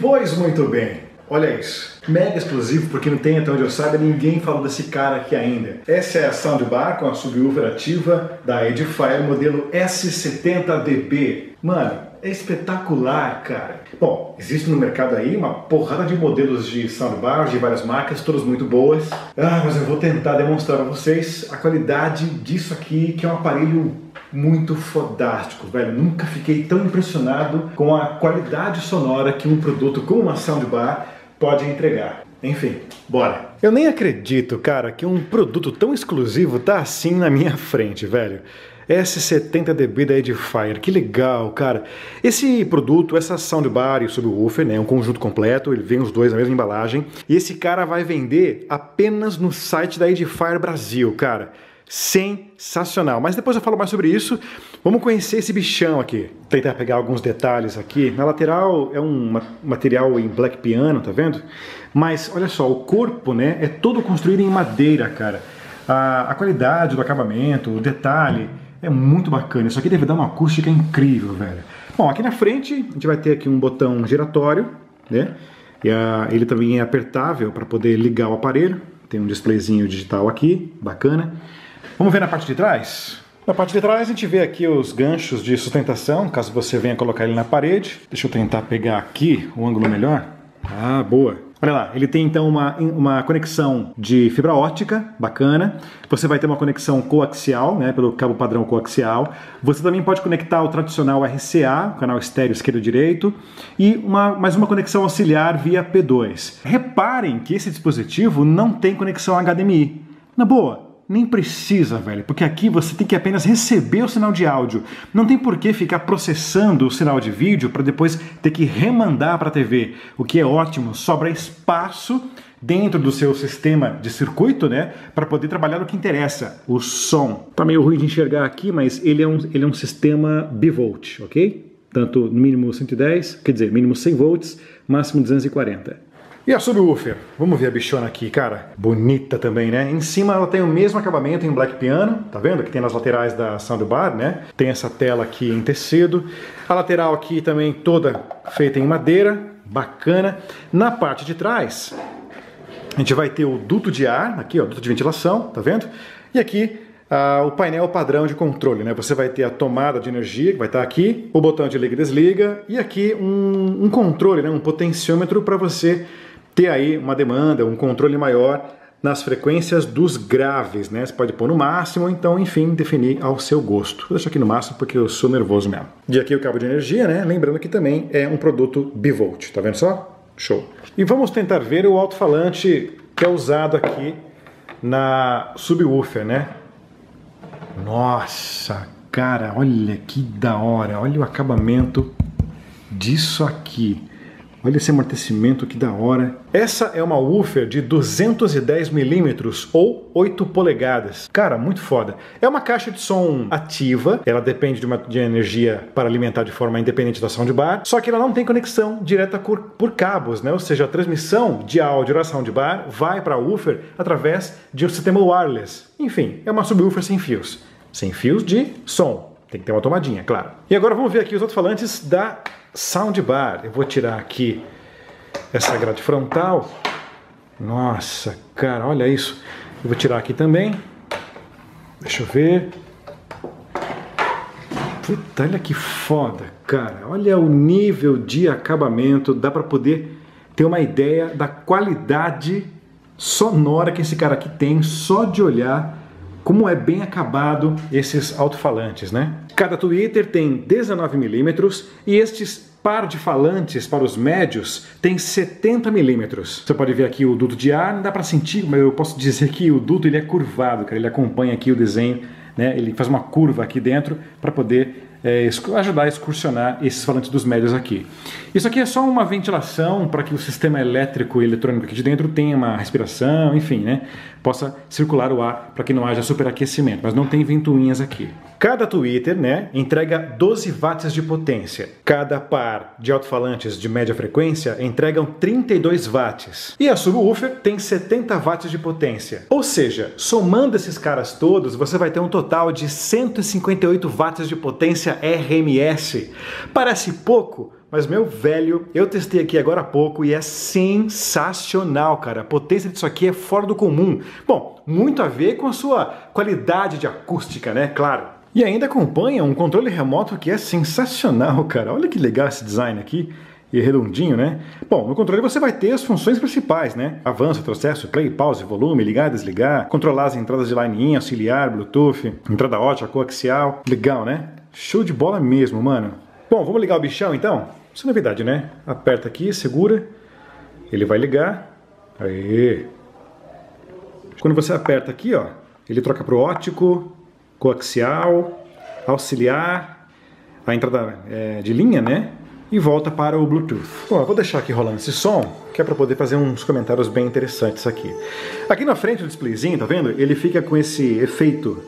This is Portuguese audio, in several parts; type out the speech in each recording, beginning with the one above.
Pois muito bem. Olha isso. Mega exclusivo, porque não tem, até onde eu saiba, ninguém falou desse cara aqui ainda. Essa é a soundbar com a subwoofer ativa da Edifier modelo S70DB. Mano, é espetacular, cara. Bom, existe no mercado aí uma porrada de modelos de soundbars de várias marcas, todas muito boas. Ah, mas eu vou tentar demonstrar para vocês a qualidade disso aqui, que é um aparelho muito fodástico, velho. Nunca fiquei tão impressionado com a qualidade sonora que um produto como uma soundbar pode entregar. Enfim, bora. Eu nem acredito, cara, que um produto tão exclusivo tá assim na minha frente, velho. S70dB da Edifier, que legal, cara. Esse produto, essa soundbar e o subwoofer, né, é um conjunto completo, ele vem os dois na mesma embalagem, e esse cara vai vender apenas no site da Edifier Brasil, cara sensacional. Mas depois eu falo mais sobre isso. Vamos conhecer esse bichão aqui. Tentar pegar alguns detalhes aqui. Na lateral é um material em black piano, tá vendo? Mas olha só, o corpo, né, é todo construído em madeira, cara. A, a qualidade do acabamento, o detalhe é muito bacana. Isso aqui deve dar uma acústica incrível, velho. Bom, aqui na frente a gente vai ter aqui um botão giratório, né? E a, ele também é apertável para poder ligar o aparelho. Tem um displayzinho digital aqui, bacana. Vamos ver na parte de trás? Na parte de trás a gente vê aqui os ganchos de sustentação, caso você venha colocar ele na parede. Deixa eu tentar pegar aqui o ângulo melhor. Ah, boa. Olha lá, ele tem então uma, uma conexão de fibra ótica, bacana. Você vai ter uma conexão coaxial, né, pelo cabo padrão coaxial. Você também pode conectar o tradicional RCA, canal estéreo esquerdo e direito, e uma, mais uma conexão auxiliar via P2. Reparem que esse dispositivo não tem conexão HDMI. Na boa, nem precisa, velho, porque aqui você tem que apenas receber o sinal de áudio. Não tem por que ficar processando o sinal de vídeo para depois ter que remandar para a TV, o que é ótimo, sobra espaço dentro do seu sistema de circuito, né, para poder trabalhar o que interessa, o som. Tá meio ruim de enxergar aqui, mas ele é um, ele é um sistema bivolt, ok? Tanto mínimo 110, quer dizer, mínimo 100 volts, máximo 240. E a subwoofer? Vamos ver a bichona aqui, cara. Bonita também, né? Em cima ela tem o mesmo acabamento em black piano, tá vendo? Que tem nas laterais da soundbar, né? Tem essa tela aqui em tecido. A lateral aqui também toda feita em madeira, bacana. Na parte de trás, a gente vai ter o duto de ar, aqui ó, duto de ventilação, tá vendo? E aqui ah, o painel padrão de controle, né? Você vai ter a tomada de energia, que vai estar aqui, o botão de liga e desliga, e aqui um, um controle, né? um potenciômetro para você ter aí uma demanda, um controle maior nas frequências dos graves, né? Você pode pôr no máximo, então, enfim, definir ao seu gosto. Vou deixar aqui no máximo porque eu sou nervoso mesmo. E aqui o cabo de energia, né? Lembrando que também é um produto bivolt, tá vendo só? Show. E vamos tentar ver o alto-falante que é usado aqui na subwoofer, né? Nossa, cara, olha que da hora. Olha o acabamento disso aqui. Olha esse amortecimento que da hora. Essa é uma woofer de 210mm ou 8 polegadas. Cara, muito foda. É uma caixa de som ativa, ela depende de, uma, de energia para alimentar de forma independente da soundbar, só que ela não tem conexão direta por, por cabos, né? Ou seja, a transmissão de áudio da soundbar vai para a woofer através de um sistema wireless. Enfim, é uma subwoofer sem fios. Sem fios de som. Tem que ter uma tomadinha, claro. E agora vamos ver aqui os alto-falantes da soundbar. Eu vou tirar aqui essa grade frontal. Nossa, cara, olha isso. Eu vou tirar aqui também. Deixa eu ver. Puta, olha que foda, cara. Olha o nível de acabamento. Dá para poder ter uma ideia da qualidade sonora que esse cara aqui tem só de olhar como é bem acabado esses alto-falantes, né? Cada tweeter tem 19 milímetros e estes par de falantes para os médios tem 70 milímetros. Você pode ver aqui o duto de ar, não dá para sentir, mas eu posso dizer que o duto ele é curvado, cara. ele acompanha aqui o desenho, né? ele faz uma curva aqui dentro para poder é, ajudar a excursionar esses falantes dos médios aqui. Isso aqui é só uma ventilação para que o sistema elétrico e eletrônico aqui de dentro tenha uma respiração, enfim, né? Possa circular o ar para que não haja superaquecimento, mas não tem ventoinhas aqui. Cada tweeter né, entrega 12 watts de potência. Cada par de alto-falantes de média frequência entregam 32 watts. E a subwoofer tem 70 watts de potência. Ou seja, somando esses caras todos, você vai ter um total de 158 watts de potência RMS. Parece pouco, Mas, meu velho, eu testei aqui agora há pouco e é sensacional, cara. A potência disso aqui é fora do comum. Bom, muito a ver com a sua qualidade de acústica, né? Claro. E ainda acompanha um controle remoto que é sensacional, cara. Olha que legal esse design aqui e redondinho, né? Bom, no controle você vai ter as funções principais, né? Avanço, retrocesso, play, pause, volume, ligar, desligar, controlar as entradas de line-in, auxiliar, Bluetooth, entrada ótica, coaxial. Legal, né? Show de bola mesmo, mano. Bom, vamos ligar o bichão então? Isso é novidade, né? Aperta aqui, segura, ele vai ligar. Aí. Quando você aperta aqui, ó, ele troca para o ótico, coaxial, auxiliar, a entrada é, de linha, né? E volta para o Bluetooth. Bom, eu vou deixar aqui rolando esse som, que é para poder fazer uns comentários bem interessantes aqui. Aqui na frente do displayzinho, tá vendo? Ele fica com esse efeito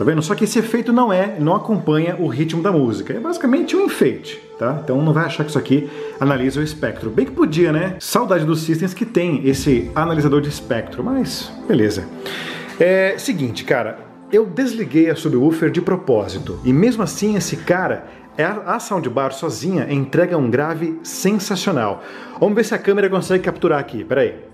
Tá vendo? Só que esse efeito não é, não acompanha o ritmo da música. É basicamente um enfeite, tá? Então não vai achar que isso aqui analisa o espectro. Bem que podia, né? Saudade dos systems que tem esse analisador de espectro, mas beleza. É seguinte, cara, eu desliguei a subwoofer de propósito e mesmo assim esse cara é a soundbar sozinha entrega um grave sensacional. Vamos ver se a câmera consegue capturar aqui. Peraí.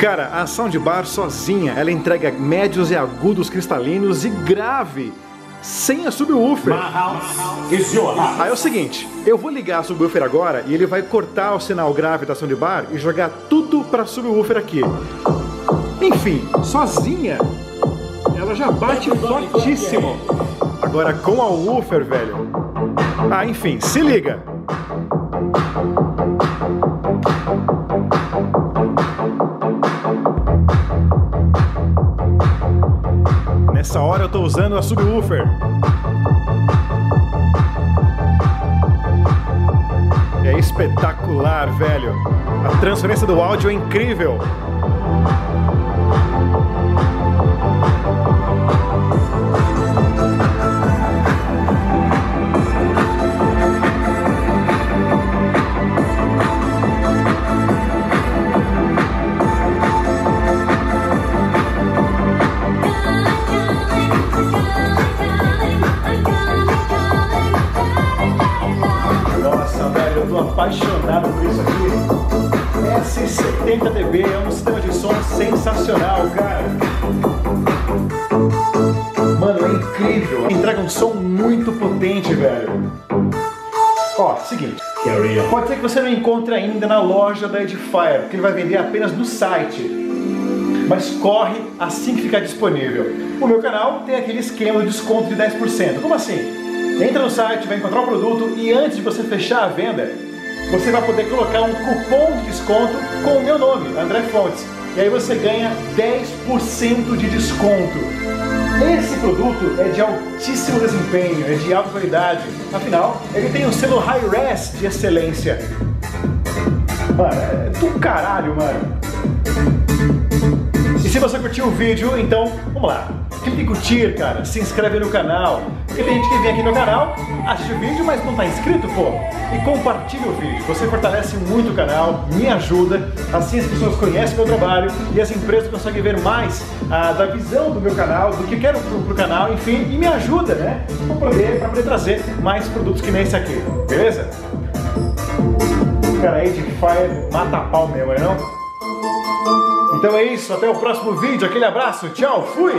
Cara, a soundbar sozinha, ela entrega médios e agudos cristalinos e grave, sem a subwoofer. Aí é o seguinte, eu vou ligar a subwoofer agora e ele vai cortar o sinal grave da soundbar e jogar tudo pra subwoofer aqui. Enfim, sozinha, ela já bate fortíssimo. Agora com a woofer, velho. Ah, enfim, se liga. Nessa hora eu tô usando a subwoofer. É espetacular, velho. A transferência do áudio é incrível. Incrível. Entrega um som muito potente, velho. Ó, seguinte. Pode ser que você não encontre ainda na loja da Edifier, porque ele vai vender apenas no site. Mas corre assim que ficar disponível. O meu canal tem aquele esquema de desconto de 10%. Como assim? Entra no site, vai encontrar o produto e antes de você fechar a venda, você vai poder colocar um cupom de desconto com o meu nome, André Fontes. E aí você ganha 10% de desconto. Esse produto é de altíssimo desempenho, é de alta qualidade. Afinal, ele tem um selo High Res de excelência. Mano, é do caralho, mano. Se você curtiu o vídeo, então vamos lá. Clique em curtir, cara. Se inscreve no canal. Porque tem gente que vem aqui no canal, assiste o vídeo, mas não tá inscrito, pô. E compartilha o vídeo. Você fortalece muito o canal, me ajuda. Assim as pessoas conhecem meu trabalho e as empresas conseguem ver mais ah, da visão do meu canal, do que quero pro, pro canal, enfim, e me ajuda, né? Pra poder, pra poder trazer mais produtos que nem esse aqui. Beleza? Cara, Edifier mata pau mesmo, não? Então é isso, até o próximo vídeo. Aquele abraço, tchau, fui!